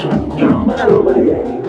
Come on over the game.